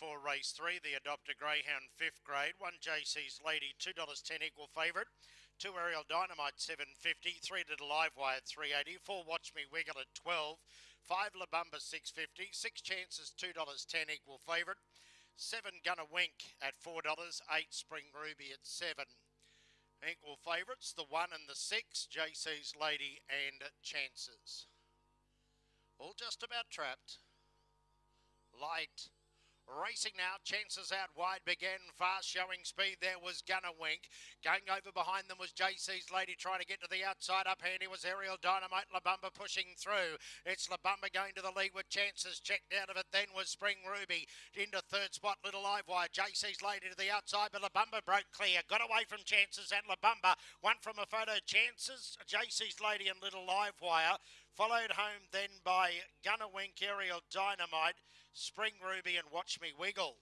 for race three, the Adopt A Greyhound fifth grade. One JC's Lady, two dollars ten equal favourite. Two Aerial Dynamite, seven fifty. Three Little Live Wire, three eighty. Four Watch Me Wiggle at twelve. Five La Bamba, six fifty. Six Chances, two dollars ten equal favourite. Seven Gonna Wink at four dollars. Eight Spring Ruby at seven. Equal favourites, the one and the six, JC's Lady and Chances. All just about trapped. Light. Racing now, chances out wide began fast, showing speed. There was Gonna Wink. Going over behind them was JC's Lady trying to get to the outside. Up handy was Aerial Dynamite. La Bamba pushing through. It's La Bamba going to the lead with chances. Checked out of it then was Spring Ruby. Into third spot, Little Live Wire. JC's Lady to the outside, but La Bamba broke clear. Got away from chances and La Bamba. One from a photo. Chances, JC's Lady and Little Live Wire. Followed home then by Gonna Wink, Aerial Dynamite, Spring Ruby, and Watch Me Wiggle.